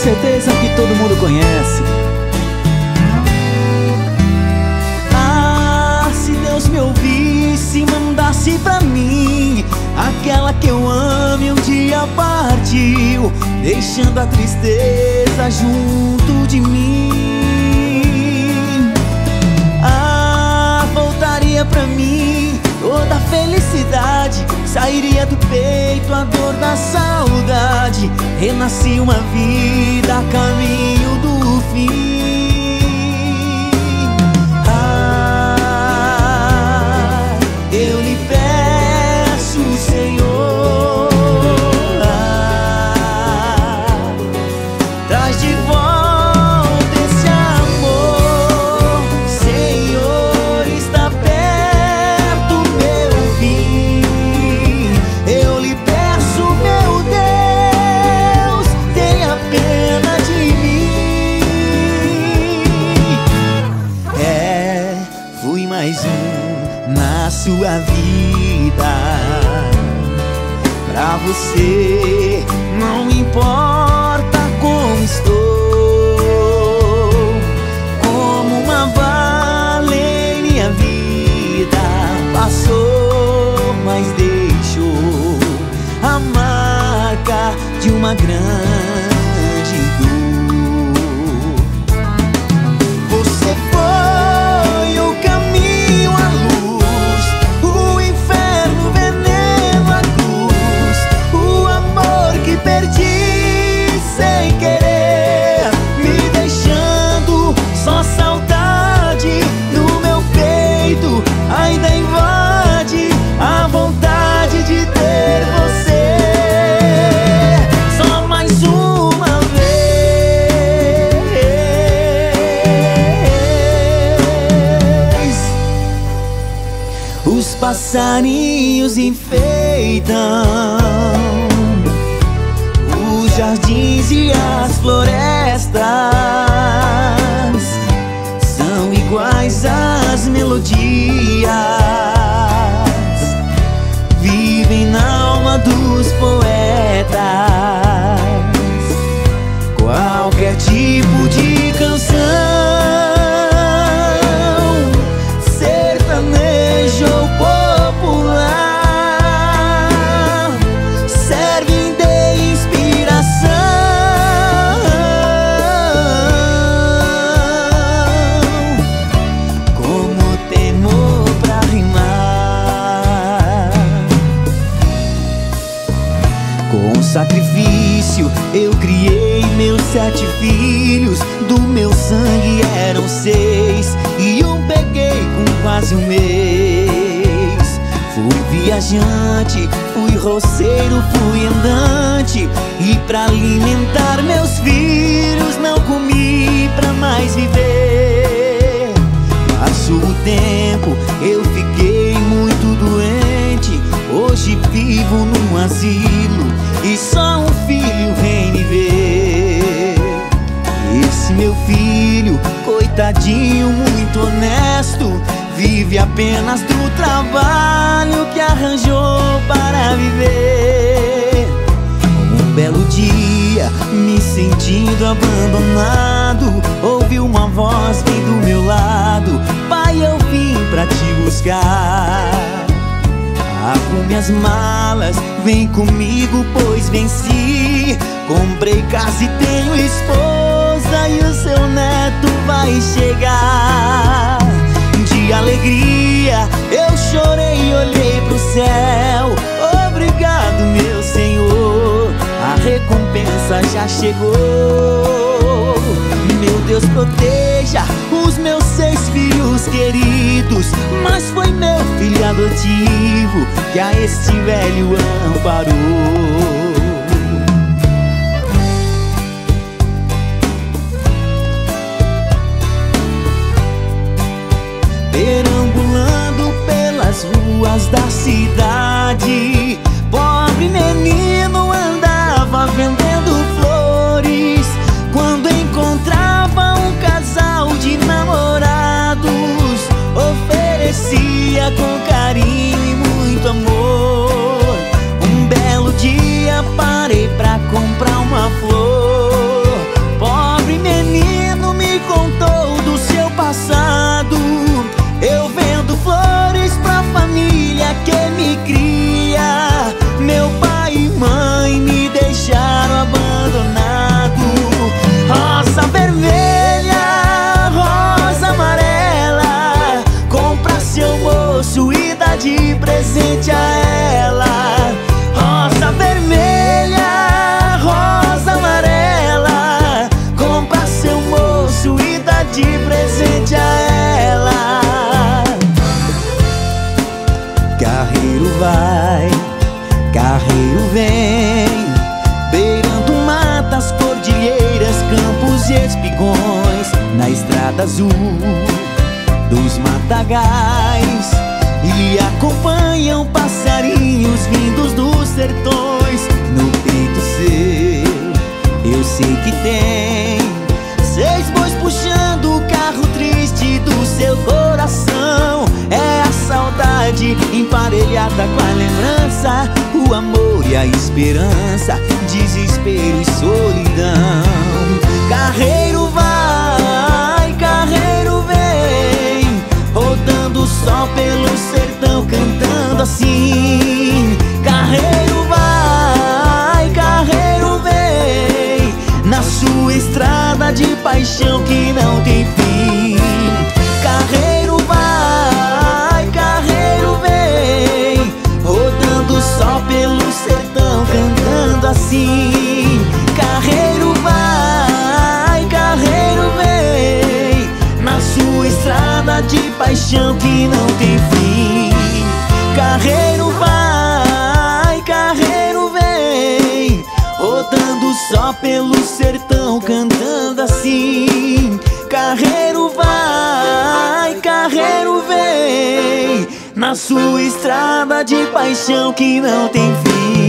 certeza que todo mundo conhece. Ah, se Deus me ouvisse, mandasse pra mim aquela que eu amo e um dia partiu, deixando a tristeza junto sairia do peito a dor da saudade, renasci uma vida a caminho do fim. Ah, eu lhe peço, Senhor, ah, traz de volta você não importa como estou, como uma baleia minha vida passou, mas deixou a marca de uma grande dor. Você foi passarinhos enfeitam os jardins e as florestas. São iguais às melodias, vivem na alma dos poetas qualquer tipo de sacrifício eu criei meus sete filhos. Do meu sangue eram seis. E um peguei com quase um mês. Fui viajante, fui roceiro, fui andante. E pra alimentar meus filhos não comi pra mais viver. Passou o tempo, eu vive apenas do trabalho que arranjou para viver. Um belo dia, me sentindo abandonado, ouvi uma voz bem do meu lado: Pai, eu vim pra te buscar. Arrume as malas, vem comigo, pois venci. Comprei casa e tenho esposa, e o seu neto vai chegar. Já chegou. Meu Deus, proteja os meus seis filhos queridos. Mas foi meu filho adotivo que a este velho amparou. Perambulando pelas ruas da cidade, azul dos matagais e acompanham passarinhos vindos dos sertões no peito seu. Eu sei que tem seis bois puxando o carro triste do seu coração. É a saudade emparelhada com a lembrança, o amor e a esperança, desespero e solidão. Paixão que não tem fim. Carreiro vai, carreiro vem, rodando só pelo sertão, cantando assim. Carreiro vai, carreiro vem, na sua estrada de paixão que não tem fim. Carreiro vai, carreiro vem, rodando só pelo sertão, cantando sua estrada de paixão que não tem fim.